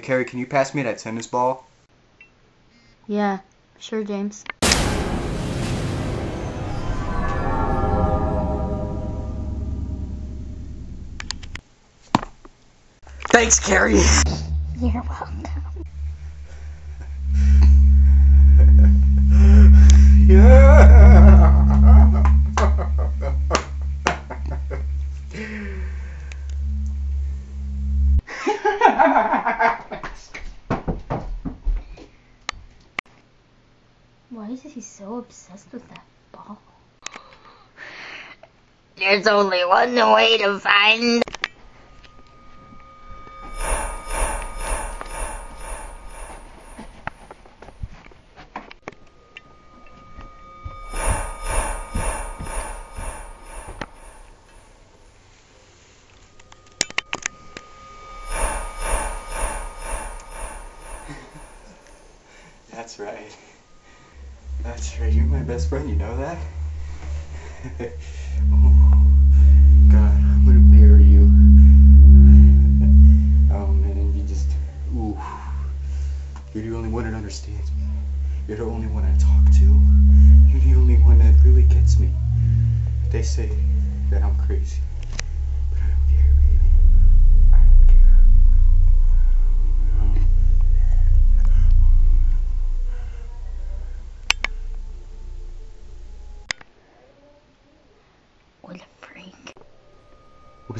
Hey, Carrie, can you pass me that tennis ball? Yeah, sure, James. Thanks, Carrie! You're welcome. Why is he so obsessed with that ball? There's only one way to find. That's right. That's right, you're my best friend, you know that? oh, God, I'm gonna marry you. oh man, you just, ooh. You're the only one that understands me. You're the only one I talk to. You're the only one that really gets me. They say that I'm crazy.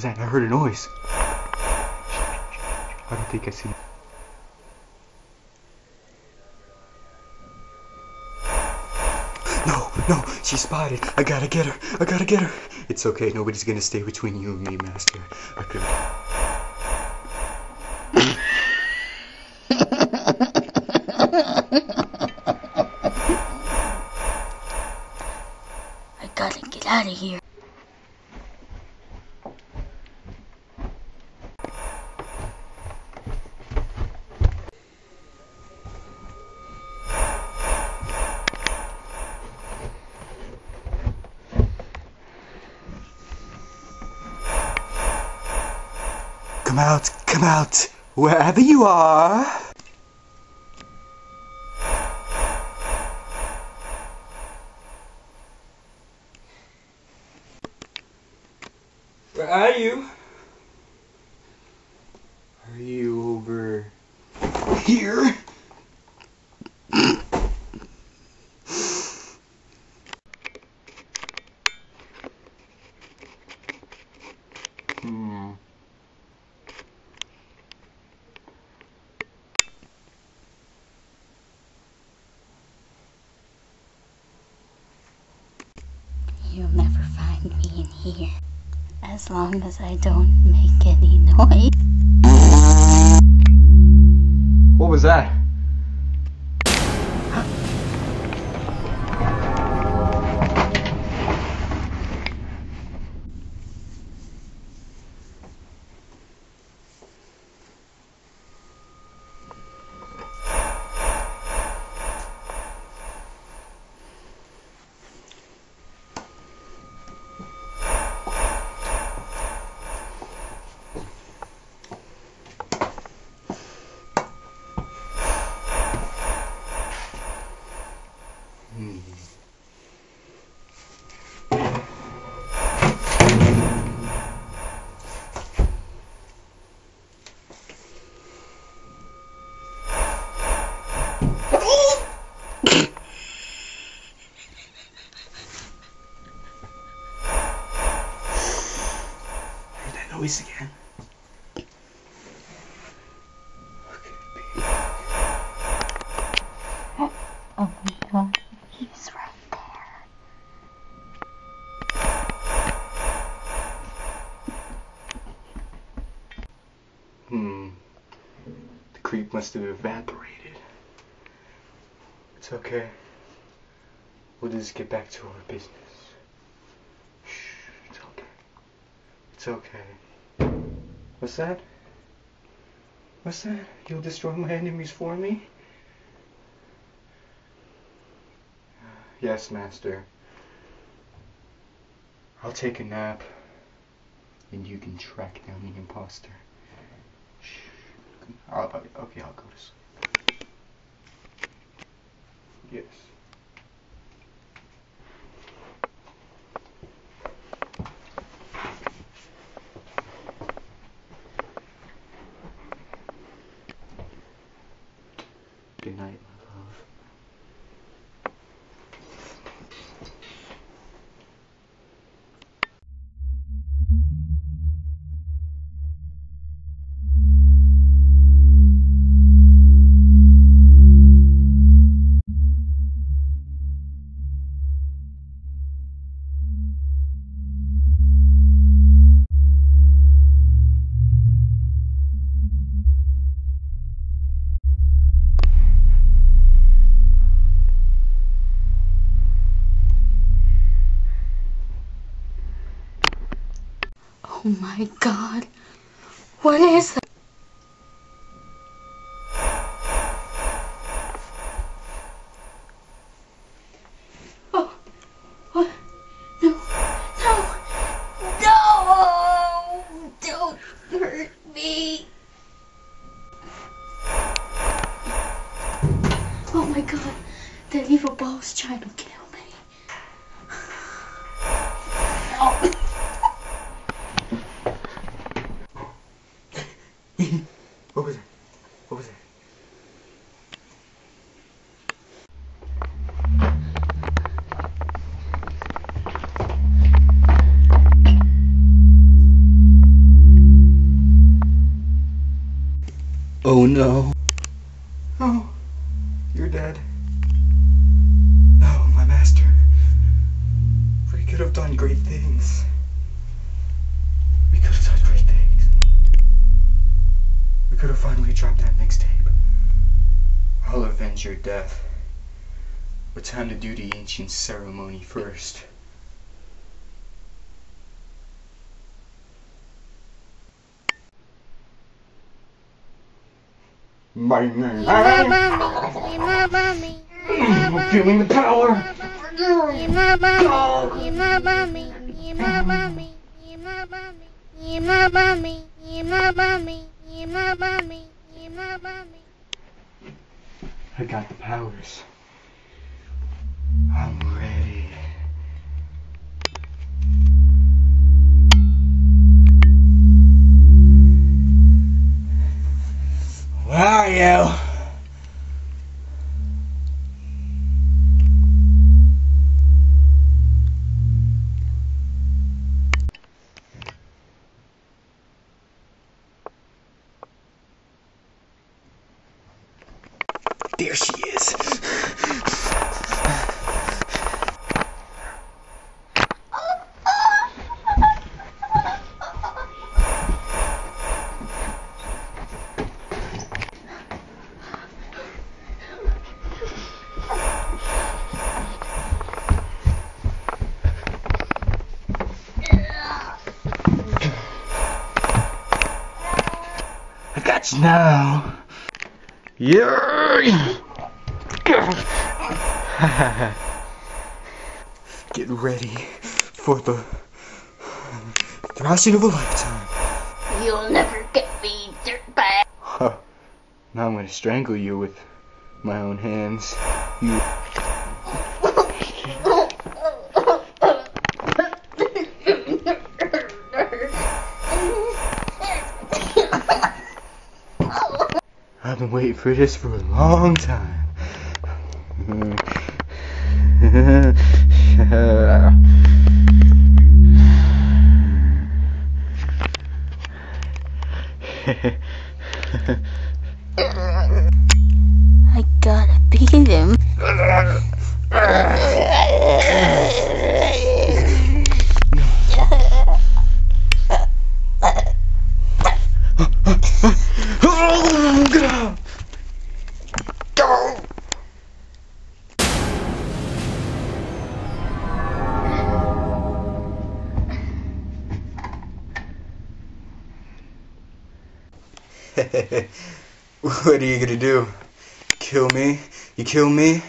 Was that? I heard a noise. I don't think I see. No, no, she spotted. I gotta get her. I gotta get her. It's okay. Nobody's gonna stay between you and me, Master. I could. I gotta get out of here. Come out, come out, wherever you are. Where are you? Are you over here? Hmm. You'll never find me in here. As long as I don't make any noise. What was that? I heard that noise again. Okay, baby. Oh he's right there. Hmm. The creep must have evaporated. It's okay. We'll just get back to our business. Shh. It's okay. It's okay. What's that? What's that? You'll destroy my enemies for me? Yes, Master. I'll take a nap, and you can track down the imposter. Shh. I'll, okay, I'll go to sleep. Yes. Oh my god. What is that? Oh, what? No, no, no! Don't hurt me! Oh my god, that evil boss trying to kill me. Oh. What was that? What was that? Oh no. Oh, you're dead. No, my master. We could have done great things. Could have finally dropped that mixtape. I'll avenge your death. But time to do the ancient ceremony first. My name. I'm feeling the power. I got the powers. I'm ready. Where are you? I got you now. Yeah. Get ready for the thrashing of a lifetime. You'll never get me, dirtbag. Huh. Now I'm gonna strangle you with my own hands. You. Been waiting for this for a long time. I gotta beat him. what are you gonna do? Kill me? You kill me?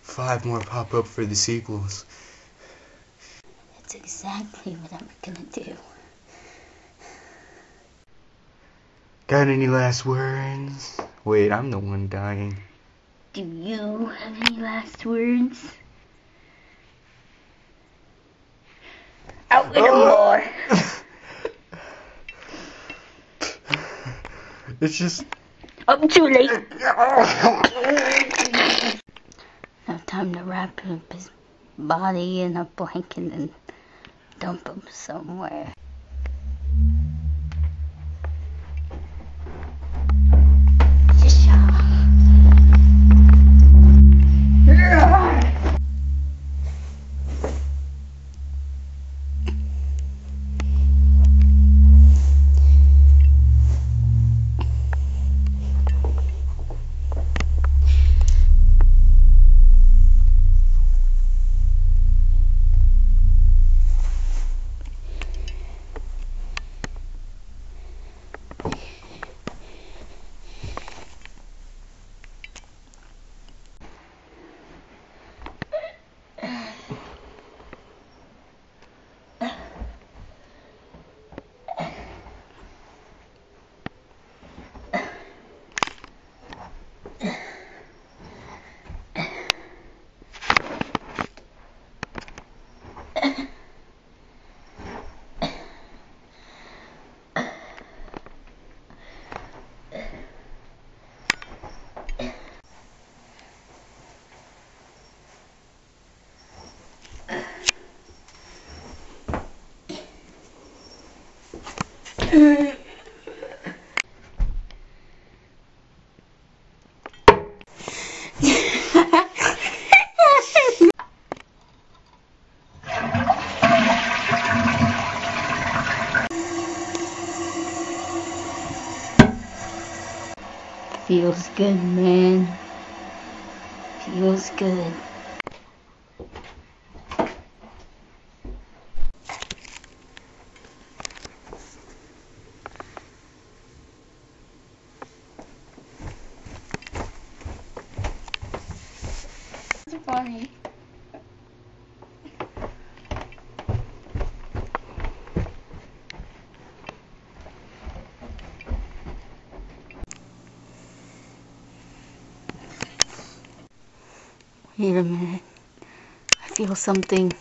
Five more pop up for the sequels. That's exactly what I'm gonna do. Got any last words? Wait, I'm the one dying. Do you have any last words? Out with them more. Oh. it's just. I'm too late. Now time to wrap up his body in a blanket and dump him somewhere. Feels good, man. Feels good. Wait a minute. I feel something